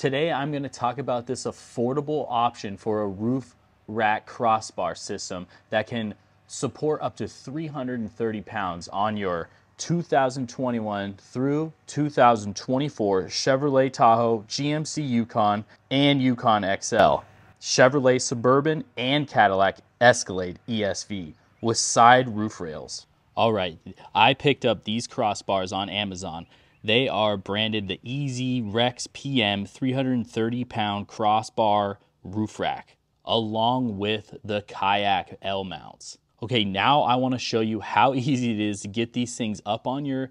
Today I'm going to talk about this affordable option for a roof rack crossbar system that can support up to 330 pounds on your 2021 through 2024 Chevrolet Tahoe, GMC Yukon, and Yukon XL, Chevrolet Suburban, and Cadillac Escalade ESV with side roof rails. All right, I picked up these crossbars on Amazon. They are branded the Easy Rex PM 330 pound crossbar roof rack, along with the Kayak L mounts. Okay, now I wanna show you how easy it is to get these things up on your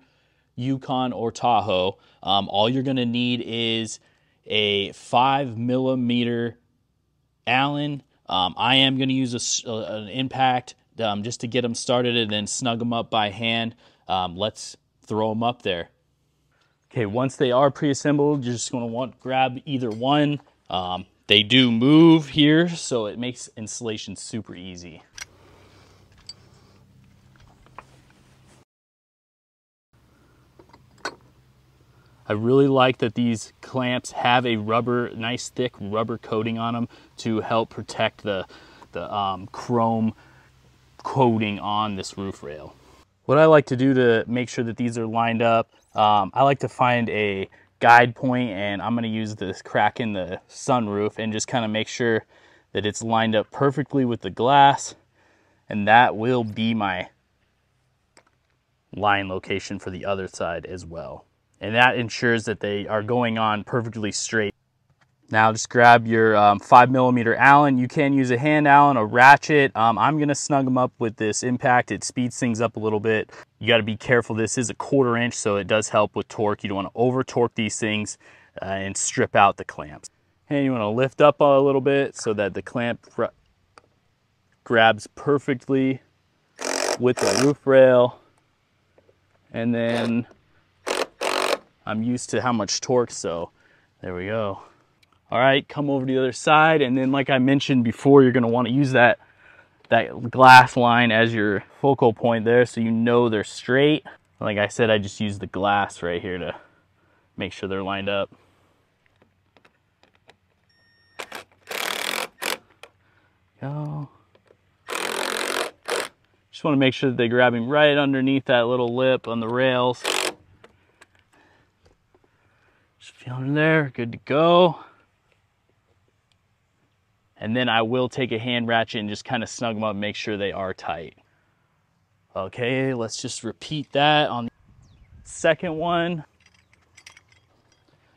Yukon or Tahoe. Um, all you're gonna need is a five millimeter Allen. Um, I am gonna use a, an impact um, just to get them started and then snug them up by hand. Um, let's throw them up there. Okay, once they are pre-assembled, you're just gonna want grab either one. Um, they do move here, so it makes installation super easy. I really like that these clamps have a rubber, nice thick rubber coating on them to help protect the, the um, chrome coating on this roof rail. What I like to do to make sure that these are lined up, um, I like to find a guide point and I'm gonna use this crack in the sunroof and just kind of make sure that it's lined up perfectly with the glass and that will be my line location for the other side as well and that ensures that they are going on perfectly straight. Now just grab your um, five millimeter Allen. You can use a hand Allen, a ratchet. Um, I'm gonna snug them up with this impact. It speeds things up a little bit. You gotta be careful. This is a quarter inch, so it does help with torque. You don't wanna over torque these things uh, and strip out the clamps. And you wanna lift up a little bit so that the clamp grabs perfectly with the roof rail. And then I'm used to how much torque, so there we go. All right, come over to the other side, and then like I mentioned before, you're gonna wanna use that, that glass line as your focal point there so you know they're straight. Like I said, I just use the glass right here to make sure they're lined up. Go. Just wanna make sure that they grab him right underneath that little lip on the rails. Just feeling there, good to go. And then I will take a hand ratchet and just kind of snug them up, make sure they are tight. Okay, let's just repeat that on the second one.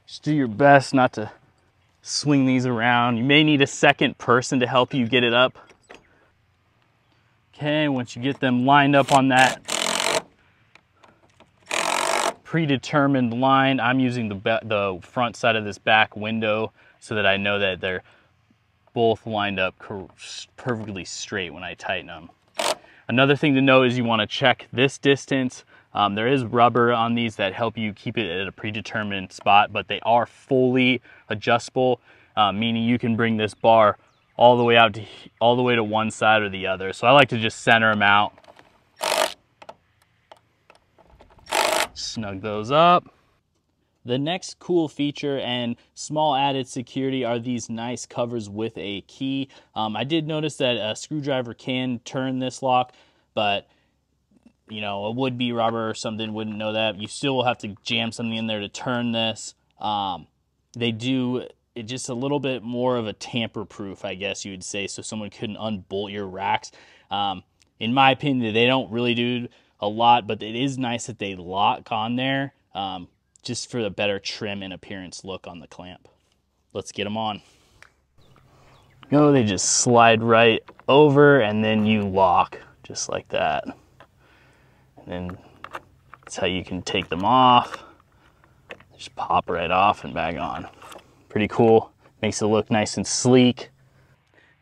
Just do your best not to swing these around. You may need a second person to help you get it up. Okay, once you get them lined up on that predetermined line. I'm using the, the front side of this back window so that I know that they're both lined up perfectly straight when I tighten them. Another thing to note is you want to check this distance. Um, there is rubber on these that help you keep it at a predetermined spot, but they are fully adjustable, uh, meaning you can bring this bar all the way out to all the way to one side or the other. So I like to just center them out snug those up. The next cool feature and small added security are these nice covers with a key. Um, I did notice that a screwdriver can turn this lock, but you know, a would-be robber or something wouldn't know that. You still have to jam something in there to turn this. Um, they do it just a little bit more of a tamper-proof, I guess you would say, so someone couldn't unbolt your racks. Um, in my opinion, they don't really do a lot, but it is nice that they lock on there um, just for a better trim and appearance look on the clamp. Let's get them on. You know, they just slide right over and then you lock just like that. And then that's how you can take them off. Just pop right off and back on. Pretty cool. Makes it look nice and sleek.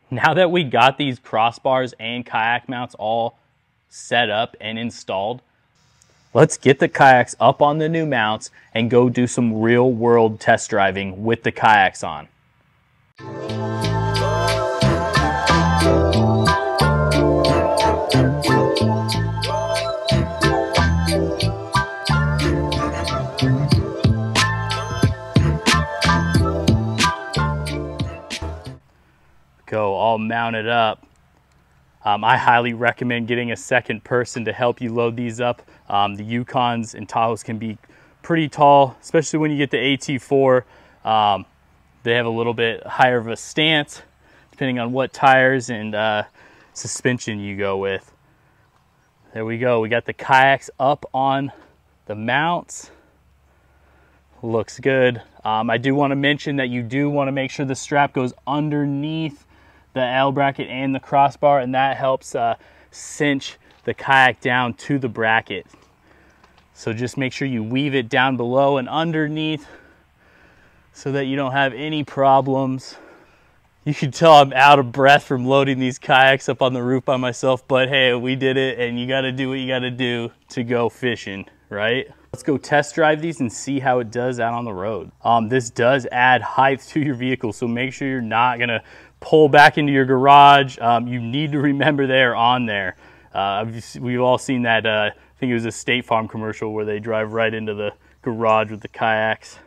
Now that we got these crossbars and kayak mounts all set up and installed. Let's get the kayaks up on the new mounts and go do some real world test driving with the kayaks on. Go all mounted up. Um, I highly recommend getting a second person to help you load these up. Um, the Yukons and Tahoes can be pretty tall, especially when you get the AT4. Um, they have a little bit higher of a stance, depending on what tires and uh, suspension you go with. There we go. We got the kayaks up on the mounts. Looks good. Um, I do want to mention that you do want to make sure the strap goes underneath the L bracket and the crossbar, and that helps uh, cinch the kayak down to the bracket. So just make sure you weave it down below and underneath so that you don't have any problems. You can tell I'm out of breath from loading these kayaks up on the roof by myself, but hey, we did it and you gotta do what you gotta do to go fishing, right? Let's go test drive these and see how it does out on the road. Um, this does add height to your vehicle, so make sure you're not gonna pull back into your garage. Um, you need to remember they're on there. Uh, we've all seen that, uh, I think it was a State Farm commercial where they drive right into the garage with the kayaks.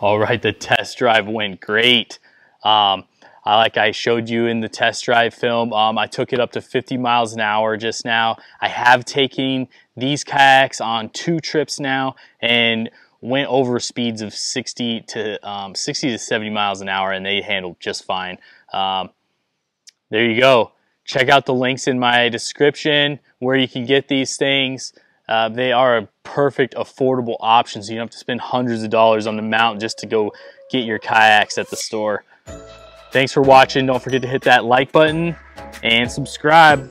All right, the test drive went great. Um, like I showed you in the test drive film, um, I took it up to 50 miles an hour just now. I have taken these kayaks on two trips now and went over speeds of 60 to um, 60 to 70 miles an hour and they handled just fine. Um, there you go. Check out the links in my description where you can get these things. Uh, they are a perfect, affordable option, so you don't have to spend hundreds of dollars on the mount just to go get your kayaks at the store. Thanks for watching. Don't forget to hit that like button and subscribe.